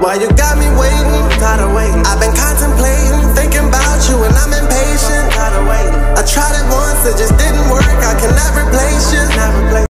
Why you got me waiting? Tired of waiting. I've been contemplating, thinking about you, and I'm impatient. Tired of waiting. I tried it once, it just didn't